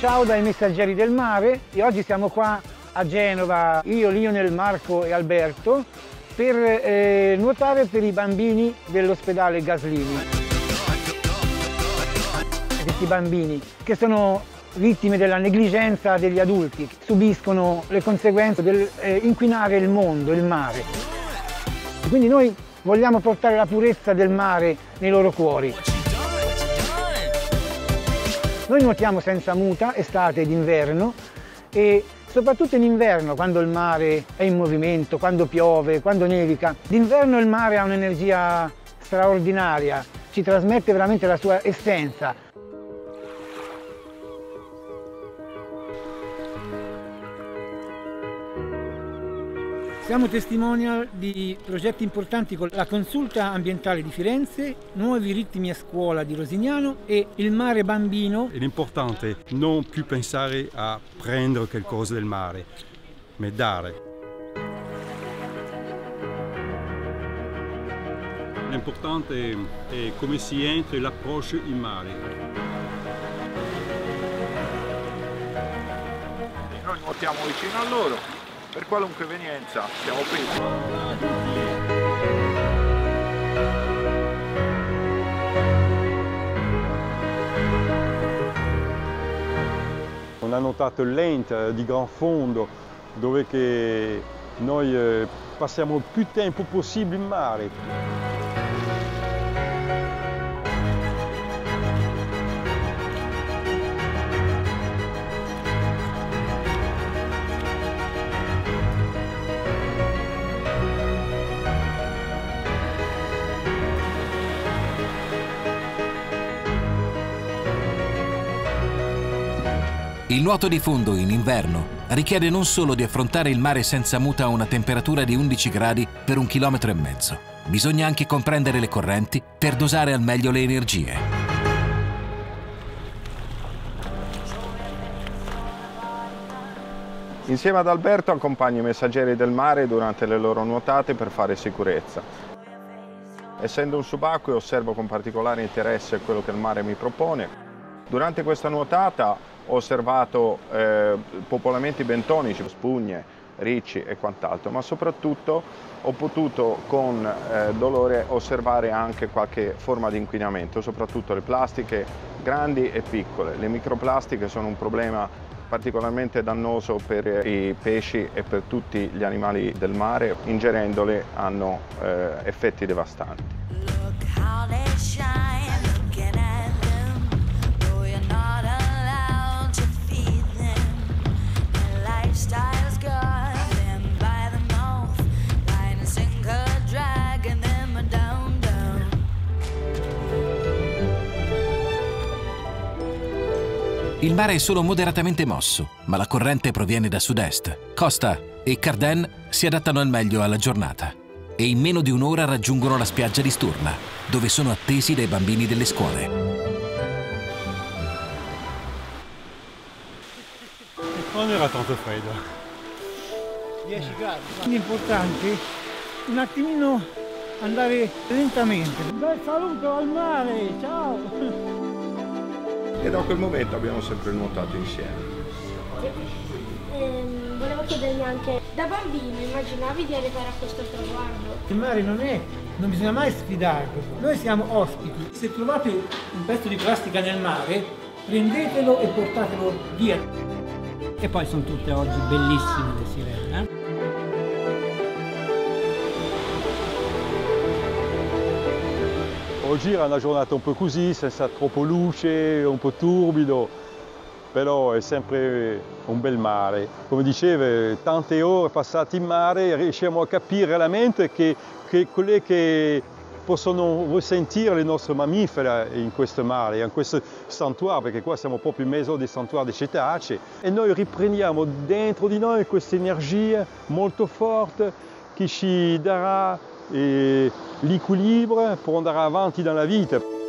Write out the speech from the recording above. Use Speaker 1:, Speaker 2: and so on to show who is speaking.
Speaker 1: Lauda ai Messaggeri del Mare e oggi siamo qua a Genova, io, Lionel, Marco e Alberto, per eh, nuotare per i bambini dell'ospedale Gaslini. Questi bambini che sono vittime della negligenza degli adulti, subiscono le conseguenze del eh, il mondo, il mare. Quindi noi vogliamo portare la purezza del mare nei loro cuori. Noi nuotiamo senza muta, estate ed inverno, e soprattutto in inverno, quando il mare è in movimento, quando piove, quando nevica. D'inverno il mare ha un'energia straordinaria, ci trasmette veramente la sua essenza. Siamo testimonial di progetti importanti con la consulta ambientale di Firenze, nuovi ritmi a scuola di Rosignano e il mare bambino.
Speaker 2: L'importante è non più pensare a prendere qualcosa del mare, ma dare. L'importante è come si entra e l'approccio in mare.
Speaker 3: Noi nuotiamo vicino a loro, per qualunque evenienza siamo qui.
Speaker 2: Una nuotata lenta, di gran fondo, dove noi eh, passiamo più tempo possibile in mare.
Speaker 4: Il nuoto di fondo in inverno richiede non solo di affrontare il mare senza muta a una temperatura di 11 gradi per un chilometro e mezzo, bisogna anche comprendere le correnti per dosare al meglio le energie.
Speaker 3: Insieme ad Alberto accompagno i messaggeri del mare durante le loro nuotate per fare sicurezza. Essendo un subacqueo osservo con particolare interesse quello che il mare mi propone. Durante questa nuotata osservato eh, popolamenti bentonici, spugne, ricci e quant'altro, ma soprattutto ho potuto con eh, dolore osservare anche qualche forma di inquinamento, soprattutto le plastiche grandi e piccole. Le microplastiche sono un problema particolarmente dannoso per i pesci e per tutti gli animali del mare, ingerendole hanno eh, effetti devastanti.
Speaker 4: Il mare è solo moderatamente mosso, ma la corrente proviene da sud-est. Costa e Carden si adattano al meglio alla giornata e in meno di un'ora raggiungono la spiaggia di Sturla, dove sono attesi dai bambini delle scuole.
Speaker 2: Non era tanto freddo.
Speaker 1: 10 gradi. Quindi è importante un attimino andare lentamente. Un bel saluto al mare, ciao!
Speaker 3: E da quel momento abbiamo sempre nuotato insieme.
Speaker 5: Ehm, volevo chiedermi anche, da bambino immaginavi di arrivare a questo traguardo?
Speaker 1: Il mare non è, non bisogna mai sfidarlo. Noi siamo ospiti. Se trovate un pezzo di plastica nel mare, prendetelo e portatelo via.
Speaker 6: E poi sono tutte oggi bellissime le sirene.
Speaker 2: Oggi era una giornata un po' così, senza troppo luce, un po' turbido, però è sempre un bel mare. Come diceva, tante ore passate in mare riusciamo a capire veramente che, che quelle che possono risentire le nostre mammiferi in questo mare, in questo santuario, perché qua siamo proprio in mezzo del santuario di cetacei e noi riprendiamo dentro di noi questa energia molto forte che ci darà l'equilibrio per andare avanti nella vita.